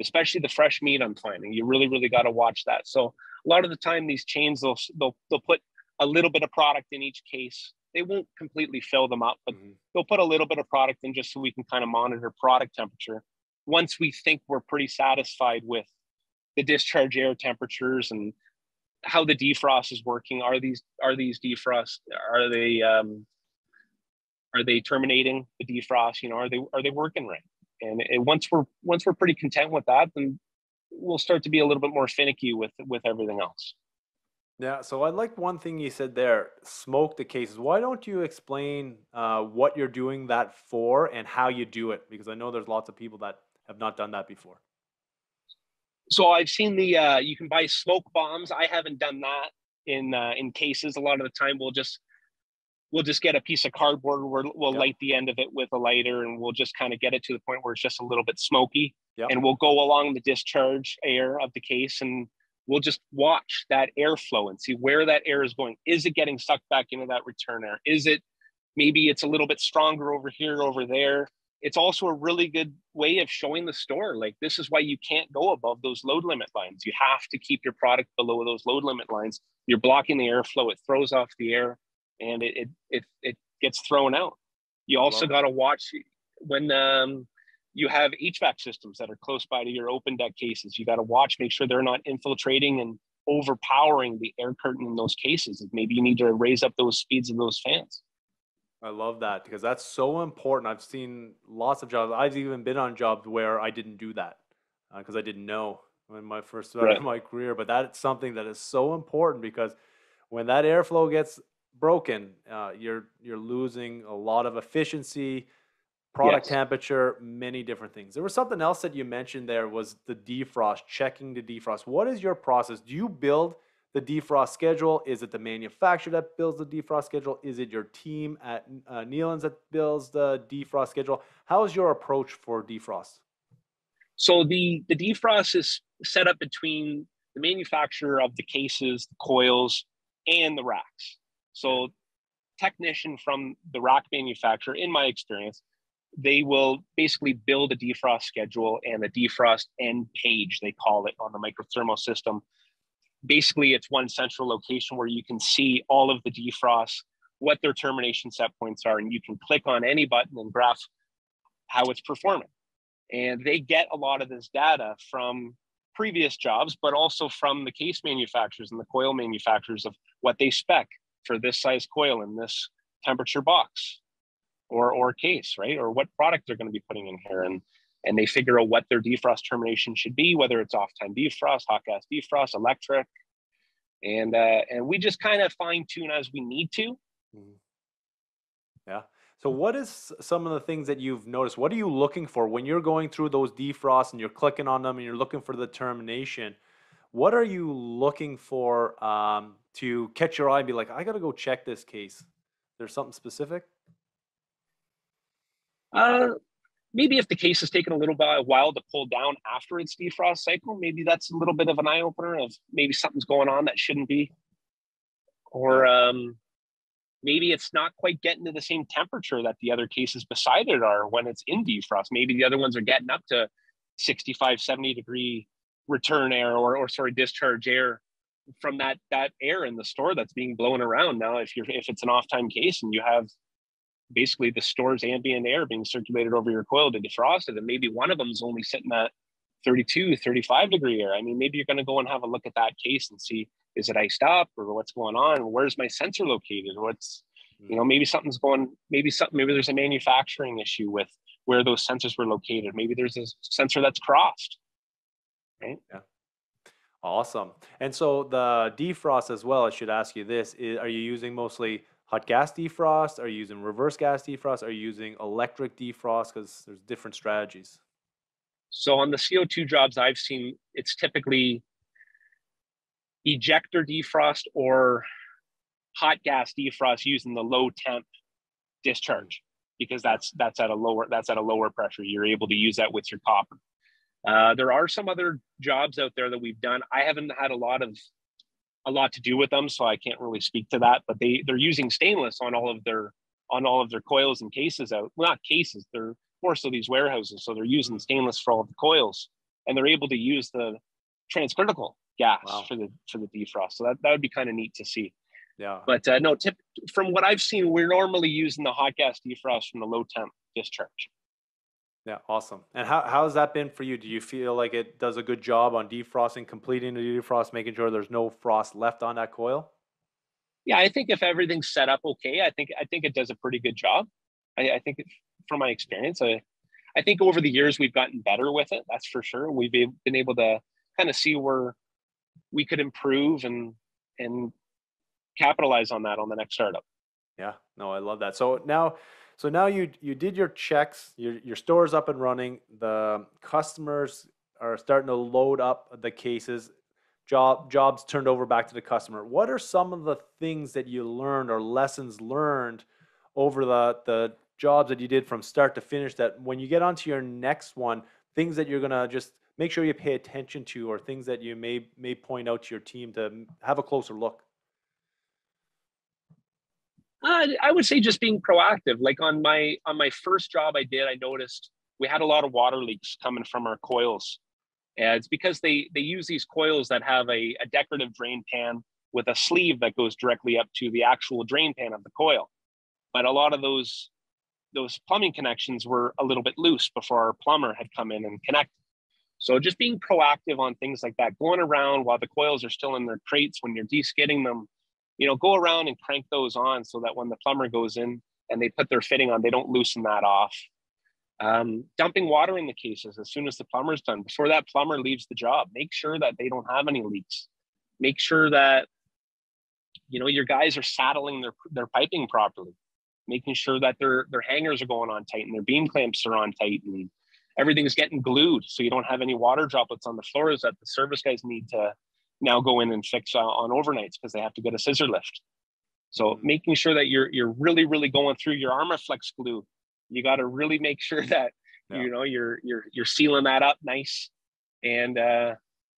Speaker 2: especially the fresh meat I'm finding. You really, really got to watch that. So a lot of the time, these chains they'll they'll they'll put a little bit of product in each case they won't completely fill them up, but mm-hmm. they'll put a little bit of product in just so we can kind of monitor product temperature. Once we think we're pretty satisfied with the discharge air temperatures and how the defrost is working, are these are these defrost are they um, are they terminating the defrost? You know, are they are they working right? And it, once we're once we're pretty content with that, then we'll start to be a little bit more finicky with with everything else.
Speaker 1: Yeah, so I like one thing you said there, smoke the cases. Why don't you explain uh, what you're doing that for and how you do it? Because I know there's lots of people that have not done that before.
Speaker 2: So I've seen the uh, you can buy smoke bombs. I haven't done that in uh, in cases. A lot of the time, we'll just we'll just get a piece of cardboard. Where we'll yep. light the end of it with a lighter, and we'll just kind of get it to the point where it's just a little bit smoky. Yep. And we'll go along the discharge air of the case and we'll just watch that airflow and see where that air is going. Is it getting sucked back into that return air? Is it maybe it's a little bit stronger over here, over there? It's also a really good way of showing the store like this is why you can't go above those load limit lines. You have to keep your product below those load limit lines. You're blocking the airflow, it throws off the air and it it it, it gets thrown out. You also got to watch when um, you have HVAC systems that are close by to your open deck cases. You got to watch, make sure they're not infiltrating and overpowering the air curtain in those cases. Maybe you need to raise up those speeds of those fans.
Speaker 1: I love that because that's so important. I've seen lots of jobs. I've even been on jobs where I didn't do that because uh, I didn't know when my first start right. of my career. But that's something that is so important because when that airflow gets broken, uh, you're you're losing a lot of efficiency product yes. temperature, many different things. There was something else that you mentioned there was the defrost, checking the defrost. What is your process? Do you build the defrost schedule? Is it the manufacturer that builds the defrost schedule? Is it your team at uh, Neelands that builds the defrost schedule? How is your approach for defrost?
Speaker 2: So the the defrost is set up between the manufacturer of the cases, the coils, and the racks. So technician from the rack manufacturer, in my experience, they will basically build a defrost schedule and a defrost end page, they call it on the Micro Thermo system. Basically, it's one central location where you can see all of the defrosts, what their termination set points are, and you can click on any button and graph how it's performing. And they get a lot of this data from previous jobs, but also from the case manufacturers and the coil manufacturers of what they spec for this size coil in this temperature box or or case, right? Or what product they're going to be putting in here, and and they figure out what their defrost termination should be, whether it's off time defrost, hot gas defrost, electric, and uh, and we just kind of fine tune as we need to. Mm-hmm.
Speaker 1: Yeah. So, what is some of the things that you've noticed? What are you looking for when you're going through those defrosts and you're clicking on them and you're looking for the termination? What are you looking for um, to catch your eye and be like, I got to go check this case? There's something specific?
Speaker 2: Uh, maybe if the case has taken a little while to pull down after its defrost cycle, maybe that's a little bit of an eye opener of maybe something's going on that shouldn't be. Or um, maybe it's not quite getting to the same temperature that the other cases beside it are when it's in defrost. Maybe the other ones are getting up to 65, 70 degree return air or, or sorry, discharge air from that that air in the store that's being blown around. Now, if you're if it's an off time case and you have basically the store's ambient air being circulated over your coil to defrost it, and maybe one of them is only sitting at 32, 35 degree air. I mean, maybe you're going to go and have a look at that case and see is it iced up or what's going on? Where's my sensor located? What's you know maybe something's going maybe something maybe there's a manufacturing issue with where those sensors were located. Maybe there's a sensor that's crossed. Right.
Speaker 1: Yeah. Awesome. And so the defrost as well, I should ask you this, is, are you using mostly hot gas defrost? Are you using reverse gas defrost? Are you using electric defrost? Because there's different strategies.
Speaker 2: So on the CO2 jobs I've seen, it's typically ejector defrost or hot gas defrost using the low temp discharge because that's that's at a lower that's at a lower pressure. You're able to use that with your copper. Uh, there are some other jobs out there that we've done. I haven't had a lot of a lot to do with them, so I can't really speak to that. But they they're using stainless on all of their on all of their coils and cases out. Well, not cases, they're more so these warehouses. So they're using stainless for all of the coils, and they're able to use the transcritical gas wow. for the for the defrost. So that, that would be kind of neat to see.
Speaker 1: Yeah.
Speaker 2: But uh, no, tip from what I've seen, we're normally using the hot gas defrost from the low temp discharge.
Speaker 1: Yeah, awesome. And how how has that been for you? Do you feel like it does a good job on defrosting, completing the defrost, making sure there's no frost left on that coil?
Speaker 2: Yeah, I think if everything's set up okay, I think I think it does a pretty good job. I, I think from my experience, I I think over the years we've gotten better with it. That's for sure. We've been able to kind of see where we could improve and and capitalize on that on the next startup.
Speaker 1: Yeah, no, I love that. So now so now you you did your checks, your your store's up and running. The customers are starting to load up the cases. Job jobs turned over back to the customer. What are some of the things that you learned or lessons learned over the the jobs that you did from start to finish that when you get onto your next one, things that you're gonna just make sure you pay attention to or things that you may may point out to your team to have a closer look?
Speaker 2: Uh, I would say just being proactive. Like on my on my first job I did, I noticed we had a lot of water leaks coming from our coils. And it's because they they use these coils that have a, a decorative drain pan with a sleeve that goes directly up to the actual drain pan of the coil. But a lot of those those plumbing connections were a little bit loose before our plumber had come in and connected. So just being proactive on things like that, going around while the coils are still in their crates when you're deskidding them, you know, go around and crank those on so that when the plumber goes in and they put their fitting on, they don't loosen that off. Um, dumping water in the cases as soon as the plumber's done before that plumber leaves the job. Make sure that they don't have any leaks. Make sure that you know your guys are saddling their their piping properly. making sure that their their hangers are going on tight and their beam clamps are on tight and everything's getting glued so you don't have any water droplets on the floors that the service guys need to now go in and fix uh, on overnights because they have to get a scissor lift. So mm-hmm. making sure that you're you're really really going through your Armaflex glue, you got to really make sure that yeah. you know you're you're you're sealing that up nice, and uh,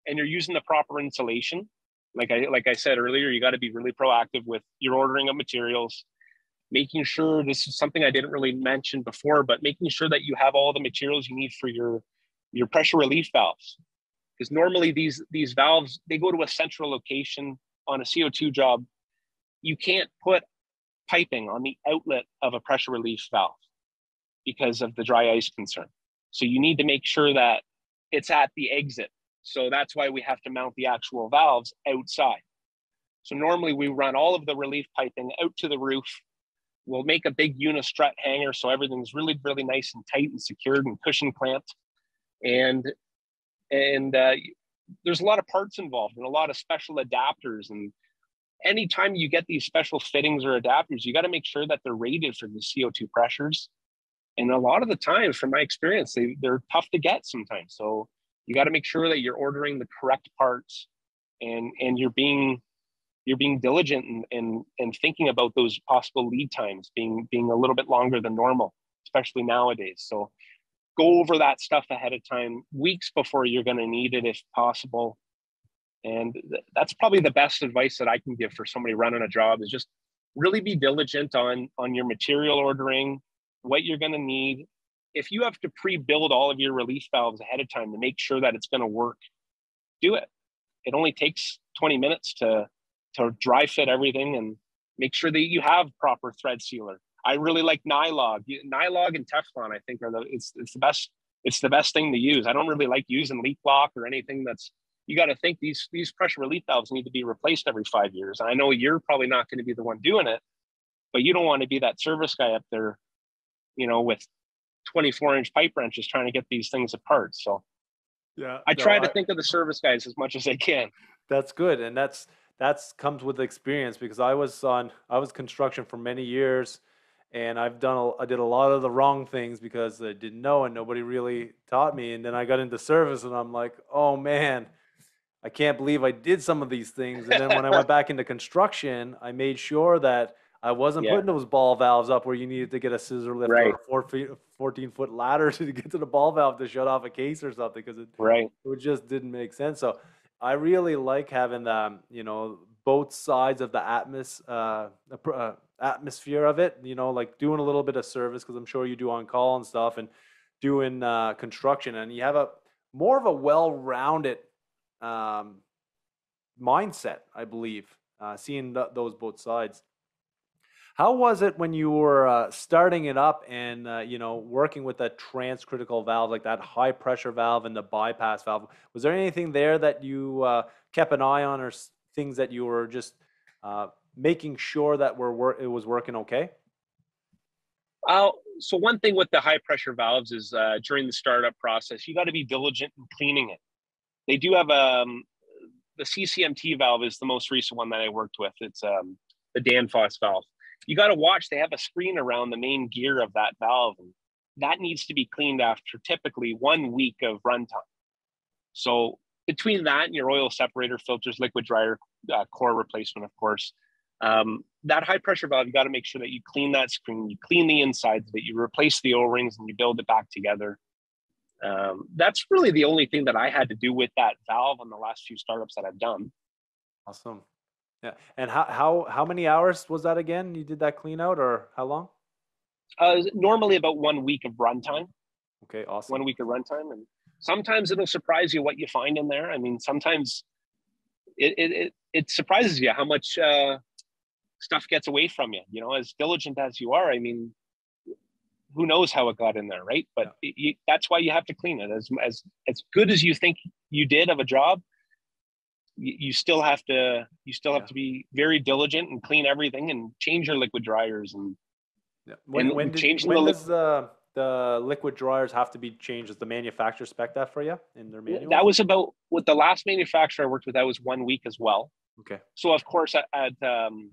Speaker 2: and you're using the proper insulation. Like I like I said earlier, you got to be really proactive with your ordering of materials, making sure this is something I didn't really mention before, but making sure that you have all the materials you need for your your pressure relief valves because normally these these valves they go to a central location on a CO2 job. You can't put piping on the outlet of a pressure relief valve because of the dry ice concern. So you need to make sure that it's at the exit. So that's why we have to mount the actual valves outside. So normally we run all of the relief piping out to the roof. We'll make a big unistrut hanger so everything's really, really nice and tight and secured and cushion clamped. And and uh, there's a lot of parts involved and a lot of special adapters and anytime you get these special fittings or adapters you got to make sure that they're rated for the co2 pressures. And a lot of the times from my experience they, they're tough to get sometimes so you got to make sure that you're ordering the correct parts and and you're being you're being diligent and, and and thinking about those possible lead times being being a little bit longer than normal especially nowadays. So go over that stuff ahead of time, weeks before you're going to need it if possible. And th- that's probably the best advice that I can give for somebody running a job is just really be diligent on on your material ordering, what you're going to need. If you have to pre-build all of your relief valves ahead of time to make sure that it's going to work, do it. It only takes 20 minutes to to dry fit everything and make sure that you have proper thread sealer I really like Nylog. Nylog and Teflon, I think, are the it's it's the best it's the best thing to use. I don't really like using leak block or anything that's you got to think these these pressure relief valves need to be replaced every five years. And I know you're probably not going to be the one doing it, but you don't want to be that service guy up there, you know, with 24 inch pipe wrenches trying to get these things apart. So yeah, I no, try to I, think of the service guys as much as I can.
Speaker 1: That's good, and that's that's comes with experience because I was on I was construction for many years and I've done a, I did a lot of the wrong things because I didn't know and nobody really taught me. And then I got into service and I'm like, oh man, I can't believe I did some of these things. And then when I went back into construction, I made sure that I wasn't yeah. putting those ball valves up where you needed to get a scissor lift right. or a four feet, 14 foot ladder to get to the ball valve to shut off a case or something because it,
Speaker 2: right.
Speaker 1: it just didn't make sense. So I really like having the, you know, both sides of the atmos, uh, uh, atmosphere of it. You know, like doing a little bit of service because I'm sure you do on call and stuff, and doing uh, construction, and you have a more of a well-rounded um, mindset, I believe. Uh, seeing th- those both sides. How was it when you were uh, starting it up and uh, you know working with that transcritical valve, like that high pressure valve and the bypass valve? Was there anything there that you uh, kept an eye on, or things that you were just uh, making sure that we're wor- it was working okay?
Speaker 2: Uh, so one thing with the high pressure valves is uh, during the startup process, you got to be diligent in cleaning it. They do have um, the CCMT valve is the most recent one that I worked with. It's um, the Danfoss valve. You got to watch. They have a screen around the main gear of that valve, and that needs to be cleaned after typically one week of runtime. So between that and your oil separator filters, liquid dryer uh, core replacement, of course, um, that high pressure valve, you got to make sure that you clean that screen, you clean the insides of it, you replace the O rings, and you build it back together. Um, that's really the only thing that I had to do with that valve on the last few startups that I've done.
Speaker 1: Awesome. Yeah. And how how how many hours was that again? You did that clean out, or how long?
Speaker 2: Uh, normally about one week of runtime.
Speaker 1: Okay, awesome.
Speaker 2: One week of runtime, and sometimes it'll surprise you what you find in there. I mean, sometimes it it it, it surprises you how much uh, stuff gets away from you. You know, as diligent as you are, I mean, who knows how it got in there, right? But it, you, that's why you have to clean it. As as as good as you think you did of a job, you, you still have to you still have yeah. to be very diligent and clean everything and change your liquid dryers and.
Speaker 1: Yeah. When, and when, did, when the, does the the liquid dryers have to be changed? Does the manufacturer spec that for you in their manual?
Speaker 2: That was about with the last manufacturer I worked with. That was one week as well.
Speaker 1: Okay.
Speaker 2: So of course at, at um,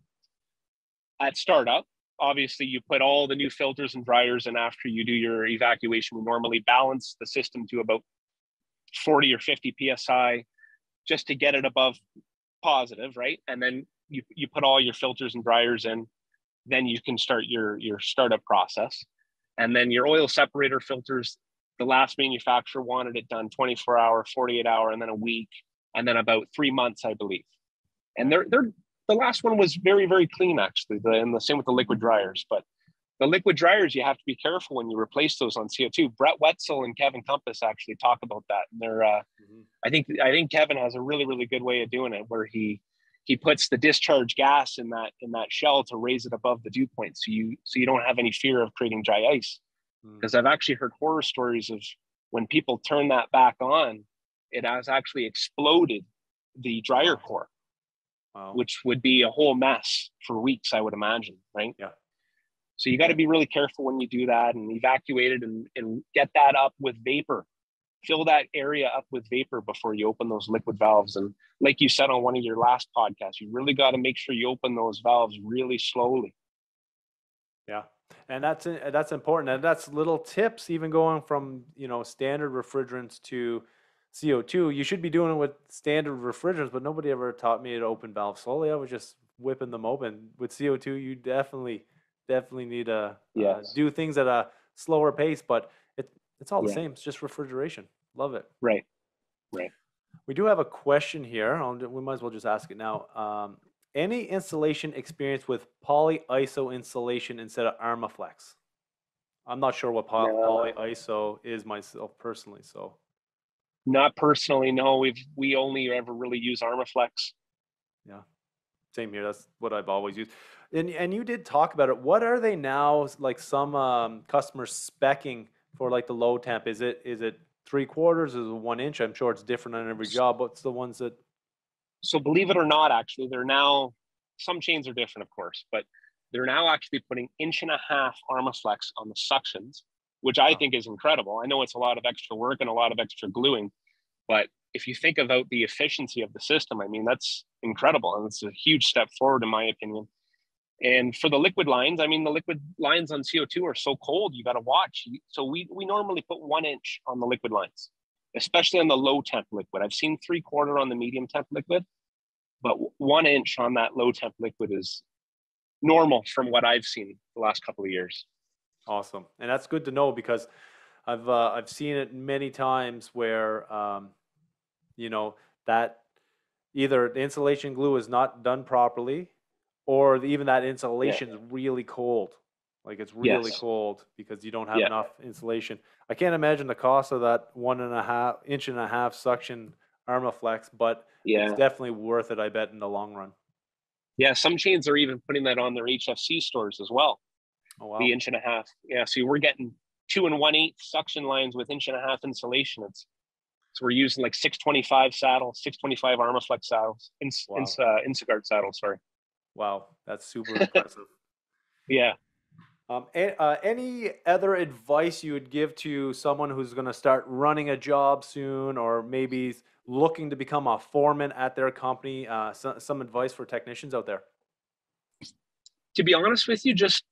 Speaker 2: at startup, obviously you put all the new filters and dryers in after you do your evacuation. We normally balance the system to about 40 or 50 psi just to get it above positive, right? And then you, you put all your filters and dryers in, then you can start your, your startup process. And then your oil separator filters, the last manufacturer wanted it done 24 hour, 48 hour, and then a week, and then about three months, I believe. And they're, they're, the last one was very, very clean actually, the, and the same with the liquid dryers. But the liquid dryers, you have to be careful when you replace those on CO2. Brett Wetzel and Kevin Compass actually talk about that. And they're, uh, mm-hmm. I think, I think Kevin has a really, really good way of doing it, where he he puts the discharge gas in that in that shell to raise it above the dew point, so you so you don't have any fear of creating dry ice. Because mm. I've actually heard horror stories of when people turn that back on, it has actually exploded the dryer core, wow. which would be a whole mess for weeks, I would imagine, right?
Speaker 1: Yeah.
Speaker 2: So you got to be really careful when you do that and evacuate it and, and get that up with vapor. Fill that area up with vapor before you open those liquid valves. And like you said on one of your last podcasts, you really got to make sure you open those valves really slowly.
Speaker 1: Yeah. And that's uh, that's important. And that's little tips, even going from you know standard refrigerants to CO2. You should be doing it with standard refrigerants, but nobody ever taught me to open valves slowly. I was just whipping them open. With CO2, you definitely definitely need to uh, do things at a slower pace, but it, it's all the yeah. same. It's just refrigeration. Love it.
Speaker 2: Right. Right.
Speaker 1: We do have a question here. I'll, we might as well just ask it now. Um, any installation experience with polyiso insulation instead of Armaflex? I'm not sure what poly, no. poly ISO is myself personally. So,
Speaker 2: not personally. No, we've we only ever really use Armaflex.
Speaker 1: Yeah, same here. That's what I've always used. And and you did talk about it. What are they now? Like some um, customers specking for like the low temp. Is it is it three quarters? Is it one inch? I'm sure it's different on every job. What's the ones that?
Speaker 2: So believe it or not, actually, they're now some chains are different, of course, but they're now actually putting inch and a half Armaflex on the suctions, which I think is incredible. I know it's a lot of extra work and a lot of extra gluing, but if you think about the efficiency of the system, I mean that's incredible, and it's a huge step forward in my opinion. And for the liquid lines, I mean, the liquid lines on CO2 are so cold, you got to watch. So we, we normally put one inch on the liquid lines, especially on the low temp liquid. I've seen three quarter on the medium temp liquid, but one inch on that low temp liquid is normal from what I've seen the last couple of years.
Speaker 1: Awesome. And that's good to know because I've, uh, I've seen it many times where, um, you know, that either the insulation glue is not done properly or even that insulation is really cold. Like it's really yes. cold because you don't have yeah. enough insulation. I can't imagine the cost of that one and a half inch and a half suction Armaflex, but yeah. it's definitely worth it. I bet in the long run.
Speaker 2: Yeah, some chains are even putting that on their HFC stores as well.
Speaker 1: Oh, wow.
Speaker 2: The inch and a half. Yeah, so we're getting two and one eighth suction lines with inch and a half insulation. It's so we're using like 625 saddles, 625 Armaflex saddles, ins, wow. ins, uh, Insigard saddles. Sorry.
Speaker 1: Wow, that's super impressive.
Speaker 2: Yeah.
Speaker 1: Um, uh, any other advice you would give to someone who's going to start running a job soon, or maybe looking to become a foreman at their company? Uh, so, some advice for technicians out there.
Speaker 2: To be honest with you, just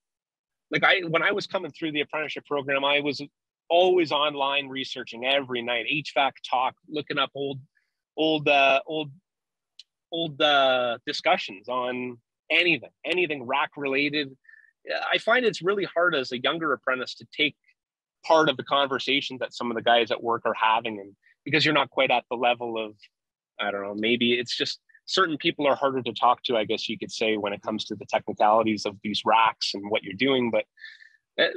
Speaker 2: like I, when I was coming through the apprenticeship program, I was always online researching every night, HVAC talk, looking up old, old, uh, old, old uh, discussions on anything, anything rack related. I find it's really hard as a younger apprentice to take part of the conversation that some of the guys at work are having, and because you're not quite at the level of, I don't know, maybe it's just certain people are harder to talk to, I guess you could say, when it comes to the technicalities of these racks and what you're doing. But uh,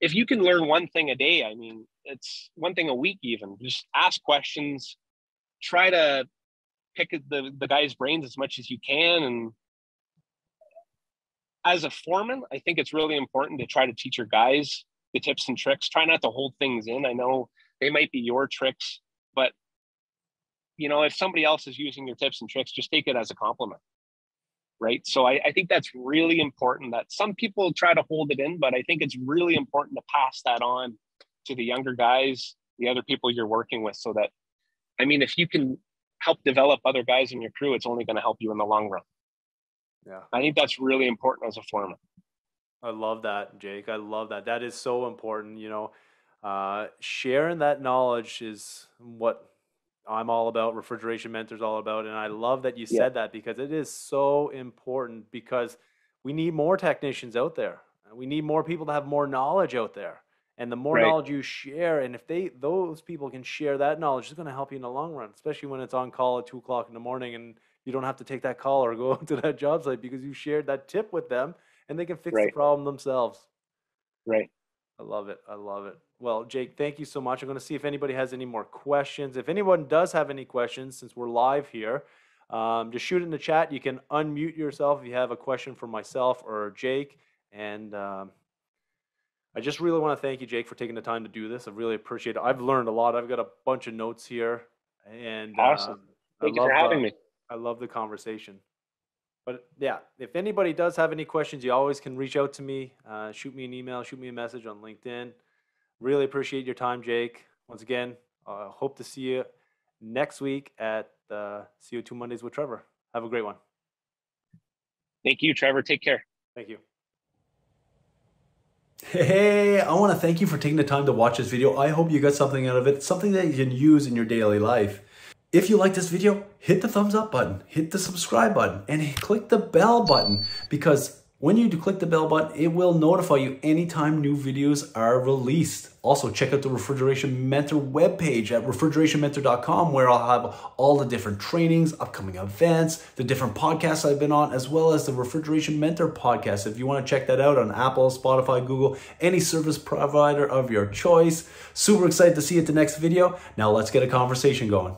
Speaker 2: if you can learn one thing a day, I mean, it's one thing a week, even just ask questions, try to pick the, the guy's brains as much as you can and as a foreman, I think it's really important to try to teach your guys the tips and tricks. Try not to hold things in. I know they might be your tricks, but you know, if somebody else is using your tips and tricks, just take it as a compliment. Right. So I, I think that's really important that some people try to hold it in, but I think it's really important to pass that on to the younger guys, the other people you're working with, so that I mean, if you can help develop other guys in your crew, it's only going to help you in the long run.
Speaker 1: Yeah.
Speaker 2: I think that's really important as a foreman.
Speaker 1: I love that, Jake. I love that. That is so important. You know, uh, sharing that knowledge is what I'm all about. Refrigeration Mentor's all about, and I love that you
Speaker 2: Yeah.
Speaker 1: said that because it is so important. Because we need more technicians out there. We need more people to have more knowledge out there. And the more
Speaker 2: Right.
Speaker 1: knowledge you share, and if they those people can share that knowledge, it's going to help you in the long run, especially when it's on call at two o'clock in the morning and you don't have to take that call or go to that job site because you shared that tip with them and they can fix the problem themselves.
Speaker 2: Right.
Speaker 1: I love it. I love it. Well, Jake, thank you so much. I'm going to see if anybody has any more questions. If anyone does have any questions, since we're live here, um, just shoot it in the chat. You can unmute yourself if you have a question for myself or Jake. And um, I just really want to thank you, Jake, for taking the time to do this. I really appreciate it. I've learned a lot. I've got a bunch of notes here, and
Speaker 2: Awesome.
Speaker 1: um,
Speaker 2: Thank
Speaker 1: I
Speaker 2: you for
Speaker 1: love,
Speaker 2: having
Speaker 1: uh,
Speaker 2: me.
Speaker 1: I love the conversation. But yeah, if anybody does have any questions, you always can reach out to me. Uh, shoot me an email, shoot me a message on LinkedIn. Really appreciate your time, Jake. Once again, uh, hope to see you next week at uh, CO2 Mondays with Trevor. Have a great one.
Speaker 2: Thank you, Trevor. Take care.
Speaker 1: Thank you.
Speaker 3: Hey, I want to thank you for taking the time to watch this video. I hope you got something out of it, something that you can use in your daily life. If you like this video, hit the thumbs up button, hit the subscribe button, and click the bell button because when you click the bell button, it will notify you anytime new videos are released. Also, check out the Refrigeration Mentor webpage at refrigerationmentor.com where I'll have all the different trainings, upcoming events, the different podcasts I've been on, as well as the Refrigeration Mentor podcast. If you want to check that out on Apple, Spotify, Google, any service provider of your choice. Super excited to see you at the next video. Now let's get a conversation going.